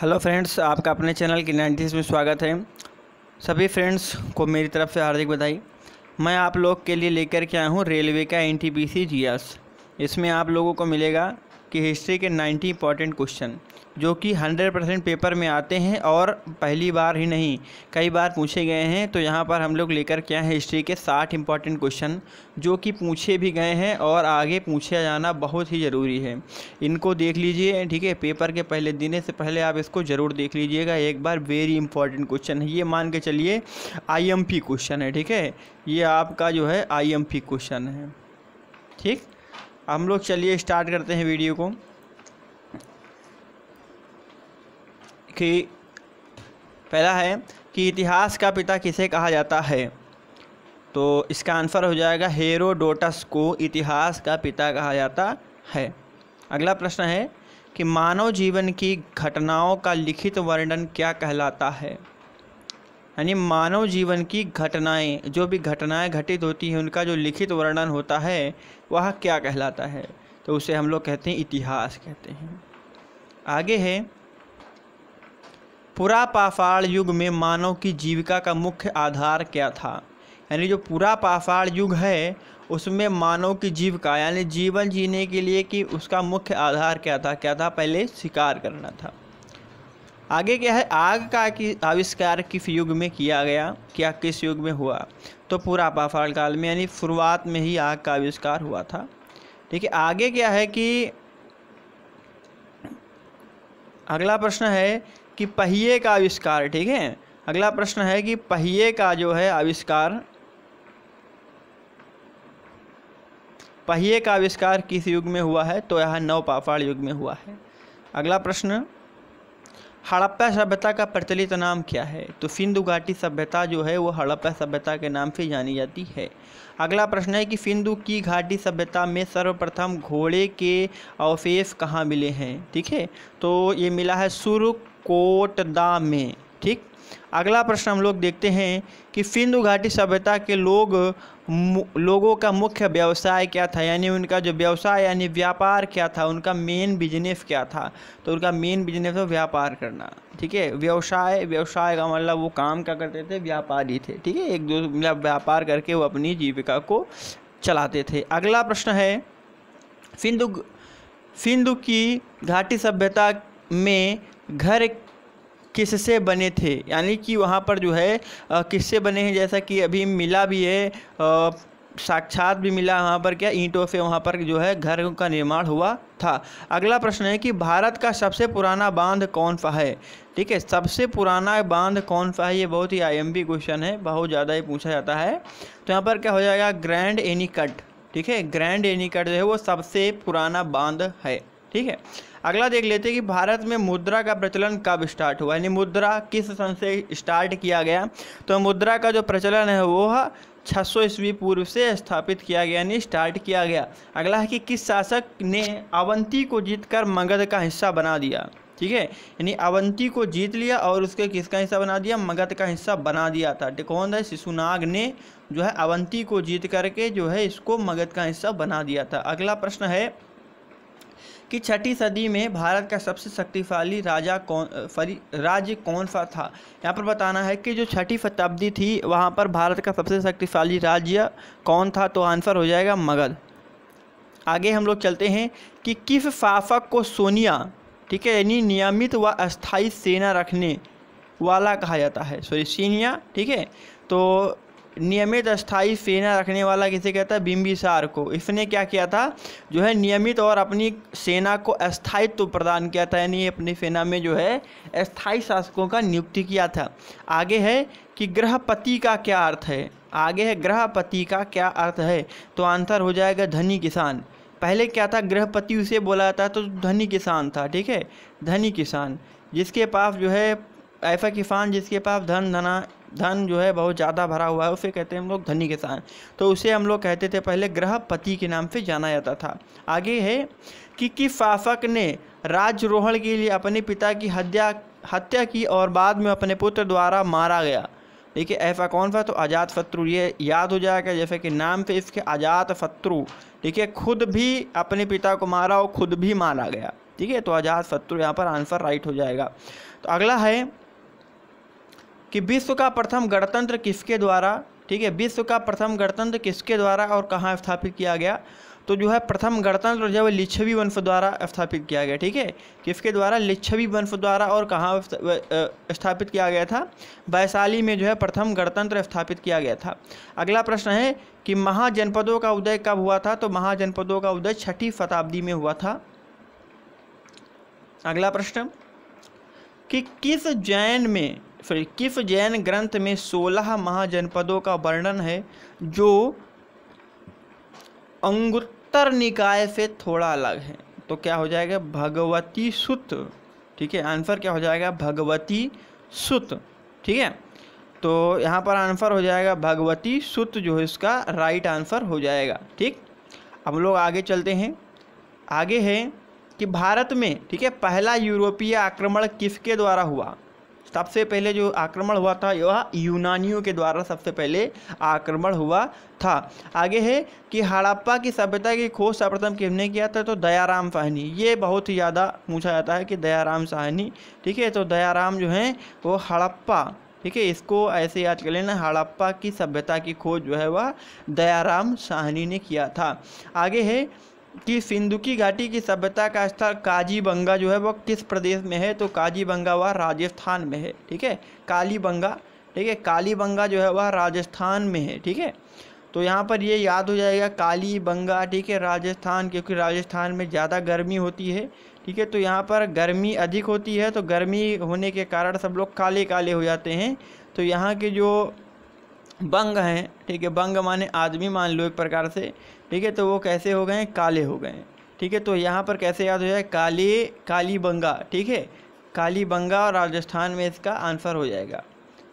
Hello friends, आपका अपने channel की नाइन्टीज़ में स्वागत है। सभी फ्रेंड्स को मेरी तरफ़ से हार्दिक बधाई। मैं आप लोग के लिए लेकर के आया हूँ रेलवे का एन टी इसमें आप लोगों को मिलेगा कि हिस्ट्री के 90 इंपॉर्टेंट क्वेश्चन जो कि 100 परसेंट पेपर में आते हैं और पहली बार ही नहीं, कई बार पूछे गए हैं। तो यहाँ पर हम लोग लेकर के आए हैं हिस्ट्री के 60 इंपॉर्टेंट क्वेश्चन, जो कि पूछे भी गए हैं और आगे पूछा जाना बहुत ही ज़रूरी है। इनको देख लीजिए, ठीक है? पेपर के पहले, दिन से पहले आप इसको ज़रूर देख लीजिएगा। एक बार वेरी इंपॉर्टेंट क्वेश्चन है। ये मान के चलिए आईएमपी क्वेश्चन है, ठीक है? ये आपका जो है आईएमपी क्वेश्चन है। ठीक? हम लोग चलिए स्टार्ट करते हैं वीडियो को। कि पहला है कि इतिहास का पिता किसे कहा जाता है? तो इसका आंसर हो जाएगा हेरोडोटस को इतिहास का पिता कहा जाता है। अगला प्रश्न है कि मानव जीवन की घटनाओं का लिखित वर्णन क्या कहलाता है? यानी मानव जीवन की घटनाएँ, जो भी घटनाएँ घटित होती हैं, उनका जो लिखित वर्णन होता है, वह क्या कहलाता है? तो उसे हम लोग कहते हैं इतिहास कहते हैं। आगे है पुरा पाषाण युग में मानव की जीविका का मुख्य आधार क्या था? यानी जो पूरा पाषाण युग है, उसमें मानव की जीविका, यानी जीवन जीने के लिए कि उसका मुख्य आधार क्या था? क्या था? पहले शिकार करना था। आगे क्या है? आग का कि आविष्कार किस युग में किया गया? क्या किस युग में हुआ? तो पूरा पाषाण काल में, यानी शुरुआत में ही आग का आविष्कार हुआ था। ठीक है आगे क्या है कि अगला प्रश्न है कि पहिए का आविष्कार, ठीक है? अगला प्रश्न है कि पहिए का जो है आविष्कार, पहिए का आविष्कार किस युग में हुआ है? तो यह नव पाषाण युग में हुआ है। अगला प्रश्न, हड़प्पा सभ्यता का प्रचलित नाम क्या है? तो सिंधु घाटी सभ्यता जो है, वो हड़प्पा सभ्यता के नाम से जानी जाती है। अगला प्रश्न है कि सिंधु की घाटी सभ्यता में सर्वप्रथम घोड़े के अवशेष कहाँ मिले हैं? ठीक है? तो ये मिला है सुरकोटदा में ठीक? अगला प्रश्न हम लोग देखते हैं कि सिंधु घाटी सभ्यता के लोग लोगों का मुख्य व्यवसाय क्या था? यानी उनका जो व्यवसाय, यानी व्यापार क्या था? उनका मेन बिज़नेस क्या था? तो उनका मेन बिज़नेस था व्यापार करना। ठीक है? व्यवसाय व्यवसाय का मतलब वो काम क्या करते थे? व्यापारी थे। ठीक है? एक दो मतलब व्यापार करके वो अपनी जीविका को चलाते थे। अगला प्रश्न है, सिंधु सिंधु की घाटी सभ्यता में घर किससे बने थे? यानी कि वहाँ पर जो है किससे बने हैं? जैसा कि अभी मिला भी है साक्षात भी मिला वहाँ पर क्या? ईंटों से वहाँ पर जो है घर का निर्माण हुआ था। अगला प्रश्न है कि भारत का सबसे पुराना बाँध कौन सा है? ठीक है, सबसे पुराना बाँध कौन सा है? ये बहुत ही आईएमपी क्वेश्चन है, बहुत ज़्यादा ही पूछा जाता है। तो यहाँ पर क्या हो जाएगा? ग्रैंड एनीकट ठीक है? ग्रैंड एनीकट जो है वो सबसे पुराना बाँध है, ठीक है? अगला देख लेते हैं कि भारत में मुद्रा का प्रचलन कब स्टार्ट हुआ? यानी मुद्रा किस सन से स्टार्ट किया गया? तो मुद्रा का जो प्रचलन है, वो छः सौ ईस्वी पूर्व से स्थापित किया गया, यानी स्टार्ट किया गया। अगला है कि किस शासक ने अवंती को जीतकर मगध का हिस्सा बना दिया? ठीक है? यानी अवंती को जीत लिया और उसके किसका हिस्सा बना दिया? मगध का हिस्सा बना दिया था। कौन है शिशुनाग ने जो है अवंती को जीत करके जो है इसको मगध का हिस्सा बना दिया था। अगला प्रश्न है कि छठी सदी में भारत का सबसे शक्तिशाली राजा कौन राज्य कौन सा था? यहाँ पर बताना है कि जो छठी शताब्दी थी, वहाँ पर भारत का सबसे शक्तिशाली राज्य कौन था? तो आंसर हो जाएगा मगध आगे हम लोग चलते हैं कि किस शासक को सोनिया, ठीक है, यानी नियमित व अस्थाई सेना रखने वाला कहा जाता है? सॉरी, सीनिया, ठीक है? तो नियमित अस्थाई सेना रखने वाला किसे कहता है? बिम्बिसार को। इसने क्या किया था? जो है नियमित और अपनी सेना को अस्थायित्व प्रदान किया था, यानी अपनी सेना में जो है अस्थाई शासकों का नियुक्ति किया था। आगे है कि ग्रहपति का क्या अर्थ है? आगे है ग्रहपति का क्या अर्थ है? तो आंसर हो जाएगा धनी किसान। पहले क्या था? ग्रहपति उसे बोला जाता तो धनी किसान था, ठीक है? धनी किसान, जिसके पास जो है ऐसा किसान जिसके पास धन, धना धन जो है बहुत ज़्यादा भरा हुआ है, उसे कहते हैं हम लोग धनी किसान। तो उसे हम लोग कहते थे पहले ग्रहपति के नाम से जाना जाता था। आगे है कि किस शासक ने राज्यरोहण के लिए अपने पिता की हत्या हत्या की और बाद में अपने पुत्र द्वारा मारा गया। देखिए, ऐसा कौन सा तो आज़ाद शत्रु। ये याद हो जाएगा जैसे कि नाम पे इसके आज़ाद शत्रु। देखिए, खुद भी अपने पिता को मारा और खुद भी मारा गया। ठीक है तो अजात शत्रु यहाँ पर आंसर राइट हो जाएगा। तो अगला है कि विश्व का प्रथम गणतंत्र किसके द्वारा, ठीक है, विश्व का प्रथम गणतंत्र किसके द्वारा और कहाँ स्थापित किया गया? तो जो है प्रथम गणतंत्र जो है लिच्छवी वंश द्वारा स्थापित किया गया, ठीक है? किसके द्वारा? लिच्छवी वंश द्वारा और कहाँ स्थापित किया गया था? वैशाली में जो है प्रथम गणतंत्र स्थापित किया गया था। अगला प्रश्न है कि महाजनपदों का उदय कब हुआ था? तो महाजनपदों का उदय छठी शताब्दी में हुआ था। अगला प्रश्न, कि किस जैन में सॉरी किफ जैन ग्रंथ में सोलह महाजनपदों का वर्णन है, जो अंगुत्तर निकाय से थोड़ा अलग है। तो क्या हो जाएगा? भगवती सुत। ठीक है, आंसर क्या हो जाएगा? भगवती सुत। ठीक है तो यहाँ पर आंसर हो जाएगा भगवती सुत जो है, इसका राइट आंसर हो जाएगा। ठीक, अब लोग आगे चलते हैं। आगे है कि भारत में, ठीक है, पहला यूरोपीय आक्रमण किसके द्वारा हुआ? सबसे पहले जो आक्रमण हुआ था, यह यूनानियों के द्वारा सबसे पहले आक्रमण हुआ था। आगे है कि हड़प्पा की सभ्यता की खोज सर्वप्रथम किसने किया था? तो दयाराम साहनी। ये बहुत ही ज़्यादा पूछा जाता है कि दयाराम साहनी, ठीक है? तो दयाराम जो है, वो हड़प्पा, ठीक है? इसको ऐसे याद कर लेना, हड़प्पा की सभ्यता की खोज जो है, वह दयाराम साहनी ने किया था। आगे है कि सिंधु की घाटी की सभ्यता का स्थल काजीबंगा जो है वह किस प्रदेश में है? तो काजीबंगा वह राजस्थान में है, ठीक है? कालीबंगा, ठीक है? कालीबंगा जो है वह राजस्थान में है, ठीक है? तो यहाँ पर ये याद हो जाएगा कालीबंगा, ठीक है? राजस्थान, क्योंकि राजस्थान में ज़्यादा गर्मी होती है, ठीक है? तो यहाँ पर गर्मी अधिक होती है तो गर्मी होने के कारण सब लोग काले काले हो जाते हैं। तो यहाँ के जो बंग हैं, ठीक है? बंग माने आदमी मान लो एक प्रकार से। ठीक है तो वो कैसे हो गए? काले हो गए। ठीक है तो यहाँ पर कैसे याद हो जाए? काली काली बंगा। ठीक है, काली बंगा और राजस्थान में इसका आंसर हो जाएगा।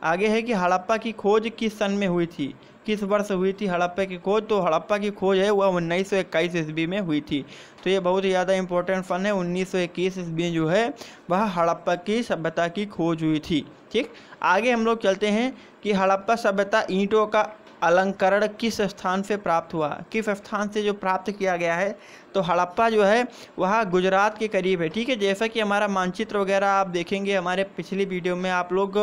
आगे है कि हड़प्पा की खोज किस सन में हुई थी? किस वर्ष हुई थी हड़प्पा की खोज? तो हड़प्पा की खोज है, वह उन्नीस सौ इक्कीस ईस्वी में हुई थी। तो ये बहुत ही ज़्यादा इंपॉर्टेंट फन है, उन्नीस सौ इक्कीस ईस्वी जो है, वह हड़प्पा की सभ्यता की खोज हुई थी। ठीक, आगे हम लोग चलते हैं कि हड़प्पा सभ्यता ईंटों का अलंकरण किस स्थान से प्राप्त हुआ? किस स्थान से जो प्राप्त किया गया है? तो हड़प्पा जो है, वह गुजरात के करीब है। ठीक है, जैसा कि हमारा मानचित्र वगैरह आप देखेंगे, हमारे पिछली वीडियो में आप लोग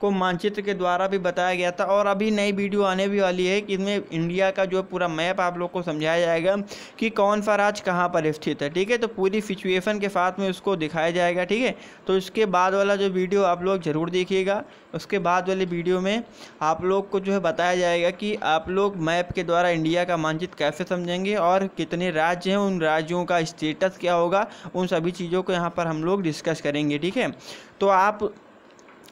को मानचित्र के द्वारा भी बताया गया था और अभी नई वीडियो आने भी वाली है कि इसमें इंडिया का जो पूरा मैप आप लोग को समझाया जाएगा कि कौन सा राज्य कहाँ पर स्थित है। ठीक है तो पूरी सिचुएसन के साथ में उसको दिखाया जाएगा। ठीक है तो इसके बाद वाला जो वीडियो आप लोग ज़रूर देखिएगा। उसके बाद वाले वीडियो में आप लोग को जो है बताया जाएगा कि आप लोग मैप के द्वारा इंडिया का मानचित्र कैसे समझेंगे और कितने राज्य हैं उन राज्यों का स्टेटस क्या होगा, उन सभी चीज़ों को यहाँ पर हम लोग डिस्कस करेंगे, ठीक है? तो आप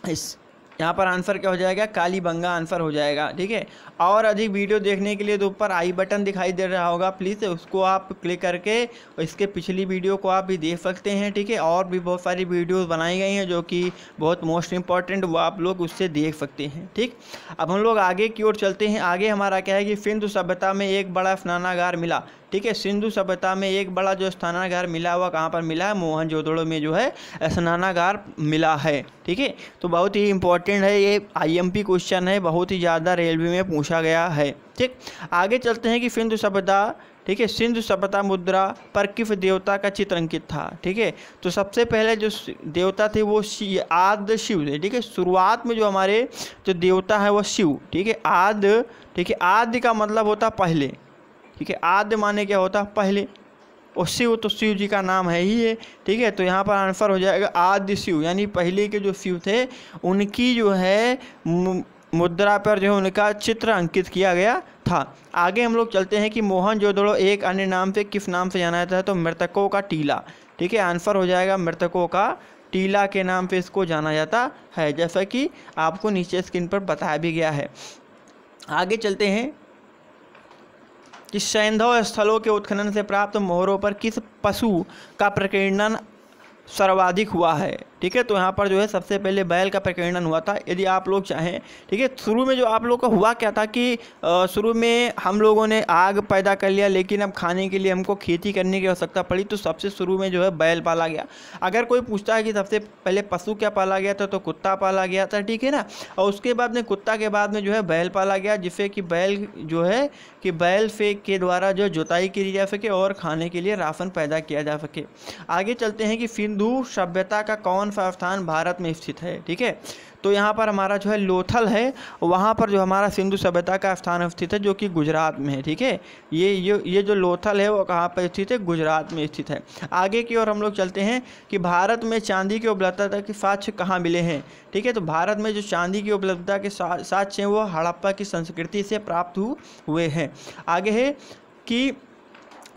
इस, यहाँ पर आंसर क्या हो जाएगा? काली बंगा आंसर हो जाएगा, ठीक है? और अधिक वीडियो देखने के लिए तो ऊपर आई बटन दिखाई दे रहा होगा प्लीज़ उसको आप क्लिक करके इसके पिछली वीडियो को आप भी देख सकते हैं, ठीक है? और भी बहुत सारी वीडियोस बनाई गई हैं जो कि बहुत मोस्ट इंपॉर्टेंट वो आप लोग उससे देख सकते हैं, ठीक? अब हम लोग आगे की ओर चलते हैं। आगे हमारा क्या है कि सिंधु सभ्यता में एक बड़ा स्नानागार मिला। ठीक है, सिंधु सभ्यता में एक बड़ा जो स्नानागार मिला हुआ कहाँ पर मिला है? मोहन जोदड़ो में जो है, स्नानागार मिला है, ठीक है? तो बहुत ही इंपॉर्टेंट है, ये आईएमपी क्वेश्चन है, बहुत ही ज़्यादा रेलवे में पूछा गया है, ठीक? आगे चलते हैं कि सिंधु सभ्यता, ठीक है, सिंधु सभ्यता मुद्रा पर किस देवता का चित्र अंकित था, ठीक है? तो सबसे पहले जो देवता थे वो आद शिव थे, ठीक है? शुरुआत में जो हमारे जो देवता है वो शिव, ठीक है? आद ठीक है? आदि का मतलब होता पहले ठीक है आद्य माने क्या होता? है पहले, और शिव तो शिव जी का नाम है ही है ठीक है? तो यहाँ पर आंसर हो जाएगा आद्य शिव, यानी पहले के जो शिव थे, उनकी जो है मुद्रा पर जो है उनका चित्र अंकित किया गया था। आगे हम लोग चलते हैं कि मोहन जोदड़ो एक अन्य नाम से किस नाम से जाना जाता है? तो मृतकों का टीला, ठीक है? आंसर हो जाएगा मृतकों का टीला के नाम पे इसको जाना जाता है, जैसा कि आपको नीचे स्क्रीन पर बताया भी गया है। आगे चलते हैं। कि सैंधव स्थलों के उत्खनन से प्राप्त मोहरों पर किस पशु का प्रकीर्णन सर्वाधिक हुआ है? ठीक है? तो यहाँ पर जो है सबसे पहले बैल का प्रकीर्णन हुआ था। यदि आप लोग चाहें, ठीक है? शुरू में जो आप लोग का हुआ क्या था कि शुरू में हम लोगों ने आग पैदा कर लिया, लेकिन अब खाने के लिए हमको खेती करने की आवश्यकता पड़ी तो सबसे शुरू में जो है बैल पाला गया। अगर कोई पूछता है कि सबसे पहले पशु क्या पाला गया था तो कुत्ता पाला गया था, ठीक है ना? और उसके बाद में कुत्ता के बाद में जो है बैल पाला गया, जिससे कि बैल जो है, कि बैल फेंक के द्वारा जो जुताई की जा सके और खाने के लिए राशन पैदा किया जा सके। आगे चलते हैं कि सिंधु सभ्यता का कौन सा स्थान भारत में स्थित है, ठीक है? तो यहाँ पर हमारा जो है लोथल है, वहाँ पर जो हमारा सिंधु सभ्यता का स्थान स्थित है, जो कि गुजरात में है, ठीक है? ये ये ये जो लोथल है, वो कहाँ पर स्थित है? गुजरात में स्थित है। आगे की ओर हम लोग चलते हैं कि भारत में चांदी की उपलब्धता के साक्ष्य कहाँ मिले हैं, ठीक है? तो भारत में जो चांदी की उपलब्धता के साक्ष्य हैं, वो हड़प्पा की संस्कृति से प्राप्त हुए हैं। आगे है कि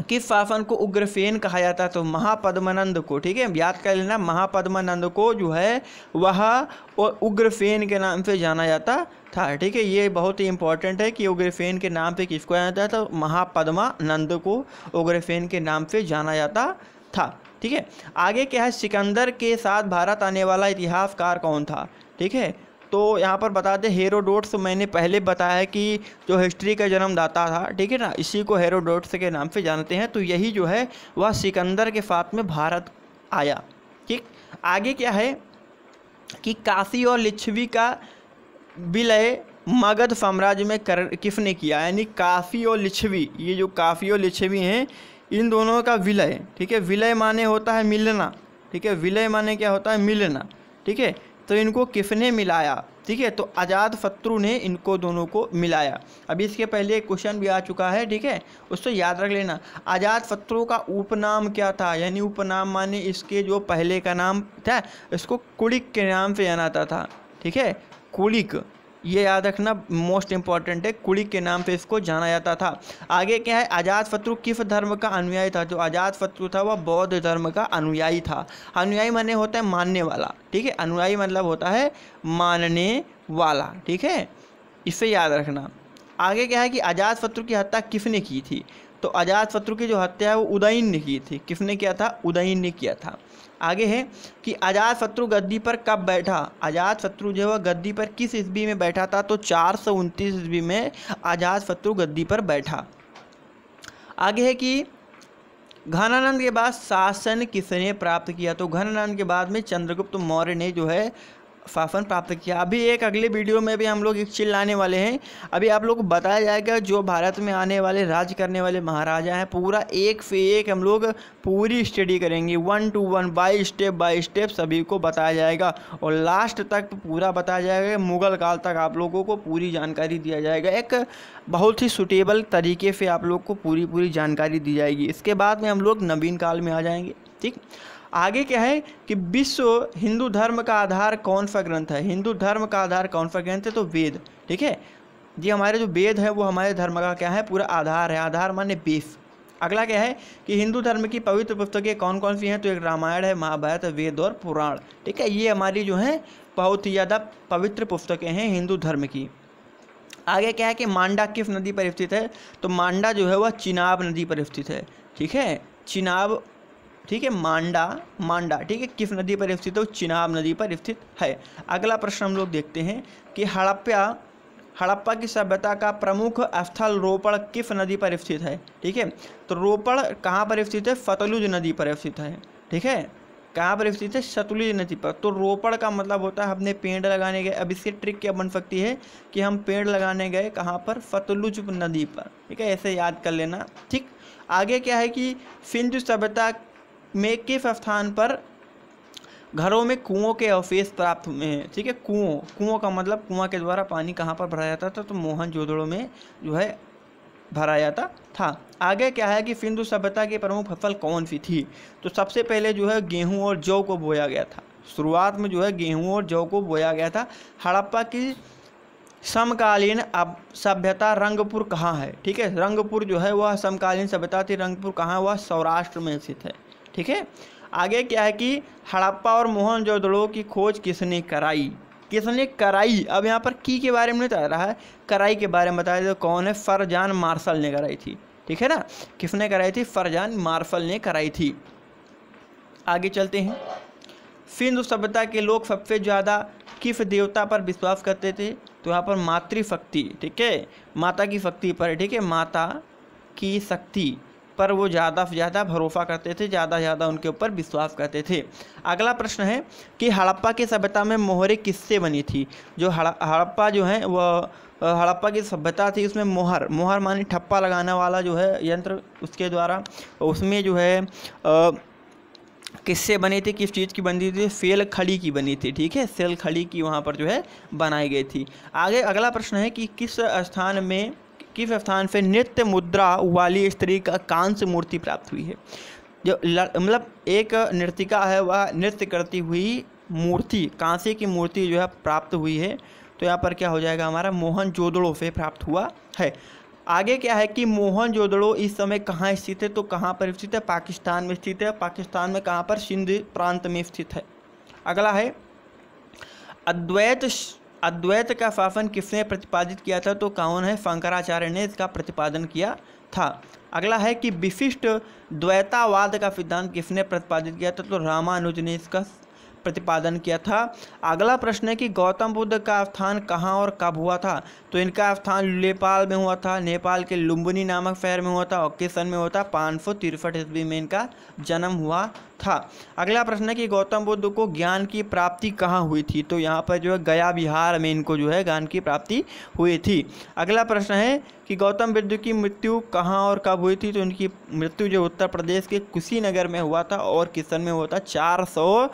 किस शासन को उग्रसेन कहा जाता है तो महापद्मानंद को, ठीक है? याद कर लेना, महापद्मानंद को जो है, वह उग्रसेन के नाम से जाना जाता था, ठीक है? ये बहुत ही इंपॉर्टेंट है कि उग्रसेन के नाम पे किसको जाना जाता है तो महापद्मानंद को उग्रसेन के नाम से जाना जाता था, ठीक है? आगे क्या है? सिकंदर के साथ भारत आने वाला इतिहासकार कौन था? ठीक है? तो यहाँ पर बता दें हेरोडोट्स मैंने पहले बताया कि जो हिस्ट्री का जन्मदाता था, ठीक है ना? इसी को हेरोडोट्स के नाम से जानते हैं। तो यही जो है, वह सिकंदर के साथ में भारत आया, ठीक? आगे क्या है कि काशी और लिच्छवी का विलय मगध साम्राज्य में कर, किसने किया? यानी काफ़ी और लिच्छवी, ये जो काफ़ी और लिच्छवी हैं, इन दोनों का विलय, ठीक है? विलय माने होता है मिलना, ठीक है? विलय माने क्या होता है मिलना, ठीक है? तो इनको किसने मिलाया? ठीक है तो आज़ाद शत्रु ने इनको दोनों को मिलाया। अभी इसके पहले एक क्वेश्चन भी आ चुका है, ठीक है? उससे याद रख लेना। आज़ाद शत्रु का उपनाम क्या था? यानी उपनाम माने इसके जो पहले का नाम था, इसको कुड़िक के नाम से जाना था, ठीक है? कुड़िक ये याद रखना मोस्ट इंपॉर्टेंट है, कुड़ी के नाम से इसको जाना जाता था। आगे क्या है? आज़ाद शत्रु किस धर्म का अनुयायी था? जो आज़ाद शत्रु था, वह बौद्ध धर्म का अनुयायी था। अनुयायी माने होता है मानने वाला, ठीक है? अनुयायी मतलब होता है मानने वाला, ठीक है? इसे याद रखना। आगे क्या है कि आज़ाद शत्रु की हत्या किसने की थी? तो आज़ाद शत्रु की जो हत्या है, वो उदयन ने की थी। किसने किया था? उदयन ने किया था। आगे है कि आज़ाद शत्रु गद्दी पर कब बैठा? आज़ाद शत्रु जो है गद्दी पर किस ईस्वी में बैठा था? तो चार सौ उनतीस ईस्वी में आज़ाद शत्रु गद्दी पर बैठा। आगे है कि घनानंद के बाद शासन किसने प्राप्त किया? तो घनानंद के बाद में चंद्रगुप्त मौर्य ने जो है शासन प्राप्त किया। अभी एक अगले वीडियो में भी हम लोग एक चिल लाने वाले हैं। अभी आप लोग को बताया जाएगा जो भारत में आने वाले, राज्य करने वाले महाराजा हैं। पूरा एक से एक हम लोग पूरी स्टडी करेंगे। One to one by step by step सभी को बताया जाएगा। और लास्ट तक पूरा बताया जाएगा। मुग़ल काल तक आप लोगों को पूरी जानकारी दिया जाएगा। एक बहुत ही सुटेबल तरीके से आप लोग को पूरी पूरी जानकारी दी जाएगी। इसके बाद में हम लोग नवीन काल में आ जाएँगे। ठीक? आगे क्या है कि विश्व हिंदू धर्म का आधार कौन सा ग्रंथ है? हिंदू धर्म का आधार कौन सा ग्रंथ है? तो वेद, ठीक है? जी हमारे जो वेद है, वो हमारे धर्म का क्या है? पूरा आधार है। आधार माने बेस। अगला क्या है कि हिंदू धर्म की पवित्र पुस्तकें कौन कौन सी हैं? तो एक रामायण है, महाभारत, वेद और पुराण, ठीक है? ये हमारी जो है, बहुत ही ज़्यादा पवित्र पुस्तकें हैं हिंदू धर्म की। आगे क्या है कि मांडा किस नदी पर स्थित है? तो मांडा जो है, वह चिनाब नदी पर स्थित है, ठीक है? चिनाब ठीक है, मांडा मांडा, ठीक है, किस नदी पर स्थित है? चिनाब नदी पर स्थित है। अगला प्रश्न हम लोग देखते हैं कि हड़प्पा हड़प्पा की सभ्यता का प्रमुख स्थल रोपड़ किस नदी पर स्थित है? ठीक है तो रोपड़ कहाँ पर स्थित है? फतलुज नदी पर स्थित है। ठीक है, कहाँ पर स्थित है? सतलुज नदी पर। तो रोपड़ का मतलब होता है हमने पेड़ लगाने गए। अब इसकी ट्रिक क्या बन सकती है कि हम पेड़ लगाने गए कहाँ पर? फतलुज नदी पर। ठीक है, ऐसे याद कर लेना। ठीक, आगे क्या है कि सिंधु सभ्यता में किस स्थान पर घरों में कुओं के अवशेष प्राप्त हुए हैं। ठीक है? कुओं। कुओं का मतलब कुआँ के द्वारा पानी कहाँ पर भरा जाता था? तो मोहन जोदड़ों में जो है भरा जाता था। आगे क्या है कि सिंधु सभ्यता की प्रमुख फ़सल कौन सी थी? तो सबसे पहले जो है गेहूँ और जौ को बोया गया था। शुरुआत में जो है गेहूँ और जौ को बोया गया था। हड़प्पा की समकालीन अब सभ्यता रंगपुर कहाँ है? ठीक है? रंगपुर जो है वह समकालीन सभ्यता थी। रंगपुर कहाँ वह सौराष्ट्र में स्थित है। ठीक है? आगे क्या है कि हड़प्पा और मोहनजोदड़ो की खोज किसने कराई? किसने कराई? अब यहाँ पर की के बारे में नहीं बता रहा है, कराई के बारे में बताया तो कौन है? फरजान मार्शल ने कराई थी। ठीक है ना? किसने कराई थी? फरजान मार्शल ने कराई थी। आगे चलते हैं। सिंधु सभ्यता के लोग सबसे ज़्यादा किस देवता पर विश्वास करते थे? तो यहाँ पर मातृशक्ति, ठीक है? माता की शक्ति पर, ठीक है? माता की शक्ति। पर वो ज़्यादा से ज़्यादा भरोसा करते थे, ज़्यादा से ज़्यादा उनके ऊपर विश्वास करते थे। अगला प्रश्न है कि हड़प्पा की सभ्यता में मोहरें किससे बनी थी? जो हड़प्पा जो है वह हड़प्पा की सभ्यता थी उसमें मोहर। मोहर मानी ठप्पा लगाने वाला जो है यंत्र उसके द्वारा। उसमें जो है किससे बनी थी, किस चीज़ की बनी थी? सेल खड़ी की बनी थी, ठीक है? सेल खड़ी की वहाँ पर जो है बनाई गई थी। आगे अगला प्रश्न है कि किस स्थान में किस स्थान से नृत्य मुद्रा वाली स्त्री का कांस्य मूर्ति प्राप्त हुई है। जो मतलब एक नृतिका है, वह नृत्य करती हुई मूर्ति, कांसे की मूर्ति जो है प्राप्त हुई है। तो यहाँ पर क्या हो जाएगा हमारा? मोहन जोदड़ो से प्राप्त हुआ है। आगे क्या है कि मोहन जोदड़ो इस समय कहाँ स्थित है? तो कहाँ पर स्थित है? पाकिस्तान में स्थित है। पाकिस्तान में कहाँ पर? सिंध प्रांत में स्थित है। अगला है, अद्वैत अद्वैत का शासन किसने प्रतिपादित किया था? तो कौन है? शंकराचार्य ने इसका प्रतिपादन किया था। अगला है कि विशिष्ट द्वैतावाद का सिद्धांत किसने प्रतिपादित किया था? तो रामानुज ने इसका प्रतिपादन किया था। अगला प्रश्न है कि गौतम बुद्ध का स्थान कहाँ और कब हुआ था? तो इनका स्थान नेपाल में हुआ था, नेपाल के लुम्बिनी नामक शहर में हुआ था और किस सन में हुआ था पाँच सौ तिरसठ ईस्वी में इनका जन्म हुआ था। अगला प्रश्न है कि गौतम बुद्ध को ज्ञान की प्राप्ति कहाँ हुई थी? तो यहाँ पर जो है गया बिहार में इनको जो है ज्ञान की प्राप्ति हुई थी। अगला प्रश्न है कि गौतम बुद्ध की मृत्यु कहाँ और कब हुई थी? तो इनकी मृत्यु जो उत्तर प्रदेश के कुशीनगर में हुआ था और किस सन में हुआ था, चार सौ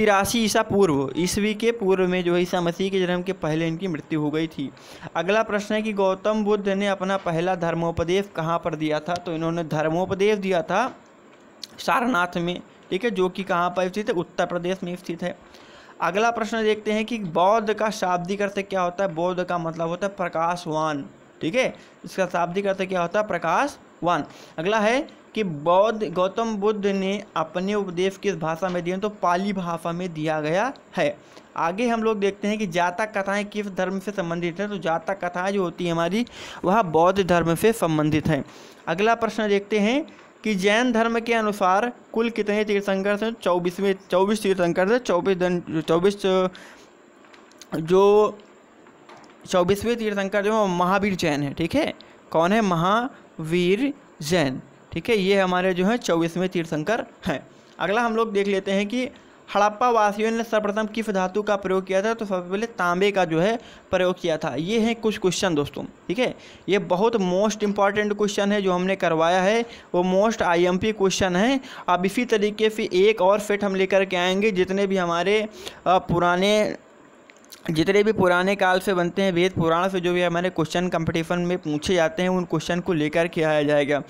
तिरासी ईसा पूर्व, ईस्वी के पूर्व में जो ईसा मसीह के जन्म के पहले इनकी मृत्यु हो गई थी। अगला प्रश्न है कि गौतम बुद्ध ने अपना पहला धर्मोपदेश कहाँ पर दिया था? तो इन्होंने धर्मोपदेश दिया था सारनाथ में, ठीक है, जो कि कहाँ पर स्थित है? उत्तर प्रदेश में स्थित है। अगला प्रश्न देखते हैं कि बौद्ध का शाब्दिक अर्थ क्या होता है? बौद्ध का मतलब होता है प्रकाशवान, ठीक है? इसका शाब्दिक अर्थ क्या होता है? प्रकाशवान। अगला है कि बौद्ध गौतम बुद्ध ने अपने उपदेश किस भाषा में दिए तो पाली भाषा में दिया गया है। आगे हम लोग देखते हैं कि जातक कथाएँ किस धर्म से संबंधित हैं? तो जातक कथाएँ जो होती है हमारी, वह बौद्ध धर्म से संबंधित है। अगला प्रश्न देखते हैं कि जैन धर्म के अनुसार कुल कितने तीर्थंकर थे चौबीसवें, चौबीस तीर्थंकर थे चौबीस दिन, चौबीस, जो चौबीसवें तीर्थंकर जो महावीर जैन है, ठीक है? कौन है? महावीर जैन। ठीक है, ये हमारे जो है चौबीसवें तीर्थंकर हैं। अगला हम लोग देख लेते हैं कि हड़प्पा वासियों ने सर्वप्रथम किस धातु का प्रयोग किया था? तो सबसे पहले तांबे का जो है प्रयोग किया था। ये हैं कुछ क्वेश्चन दोस्तों, ठीक है? ये बहुत मोस्ट इंपॉर्टेंट क्वेश्चन है जो हमने करवाया है। वो मोस्ट आईएमपी क्वेश्चन है। अब इसी तरीके से एक और फिट हम लेकर के आएँगे, जितने भी हमारे पुराने, जितने भी पुराने काल से बनते हैं, वेद पुराण से जो भी हमारे क्वेश्चन कंपटीशन में पूछे जाते हैं, उन क्वेश्चन को लेकर के आया जाएगा।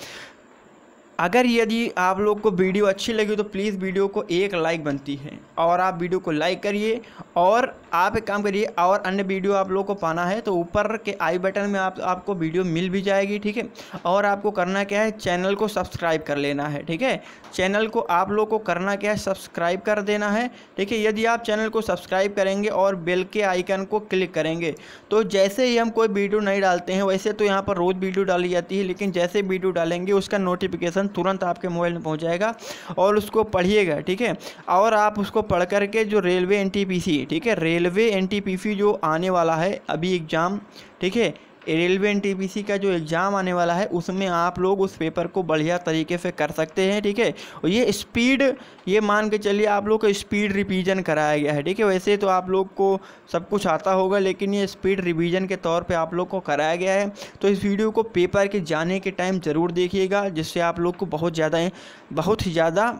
अगर यदि आप लोग को वीडियो अच्छी लगी तो प्लीज़ वीडियो को एक लाइक बनती है और आप वीडियो को लाइक करिए और आप एक काम करिए, और अन्य वीडियो आप लोग को पाना है तो ऊपर के आई बटन में आप, आपको वीडियो मिल भी जाएगी, ठीक है? और आपको करना क्या है, चैनल को सब्सक्राइब कर लेना है, ठीक है? चैनल को आप लोग को करना क्या है, सब्सक्राइब कर देना है, ठीक है? यदि आप चैनल को सब्सक्राइब करेंगे और बेल के आइकन को क्लिक करेंगे तो जैसे ही हम कोई वीडियो नहीं डालते हैं, वैसे तो यहाँ पर रोज़ वीडियो डाली जाती है, लेकिन जैसे वीडियो डालेंगे, उसका नोटिफिकेशन तुरंत आपके मोबाइल में पहुँच जाएगा और उसको पढ़िएगा, ठीक है? और आप उसको पढ़ करके जो रेलवे एन ठीक है? रेलवे एनटीपीसी जो आने वाला है, अभी एग्ज़ाम ठीक है? रेलवे एन का जो एग्ज़ाम आने वाला है, उसमें आप लोग उस पेपर को बढ़िया तरीके से कर सकते हैं, ठीक है? और ये स्पीड ये मान के चलिए आप लोग को स्पीड रिवीजन कराया गया है, ठीक है? वैसे तो आप लोग को सब कुछ आता होगा, लेकिन ये स्पीड रिवीजन के तौर पे आप लोग को कराया गया है। तो इस वीडियो को पेपर के जाने के टाइम ज़रूर देखिएगा, जिससे आप लोग को बहुत ज़्यादा, बहुत ही ज़्यादा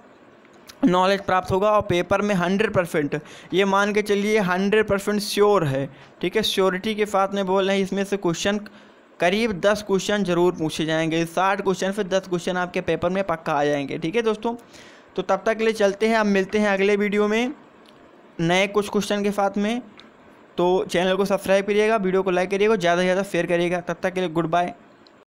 नॉलेज प्राप्त होगा और पेपर में हंड्रेड परसेंट ये मान के चलिए हंड्रेड परसेंट श्योर है। ठीक है? श्योरिटी के साथ में बोल रहे हैं, इसमें से क्वेश्चन करीब दस क्वेश्चन ज़रूर पूछे जाएँगे। साठ क्वेश्चन से दस क्वेश्चन आपके पेपर में पक्का आ जाएँगे। ठीक है दोस्तों? तो तब तक के लिए चलते हैं। अब मिलते हैं अगले वीडियो में नए कुछ क्वेश्चन के साथ में। तो चैनल को सब्सक्राइब करिएगा वीडियो को लाइक करिएगा ज़्यादा से ज़्यादा शेयर करिएगा। तब तक के लिए गुड बाय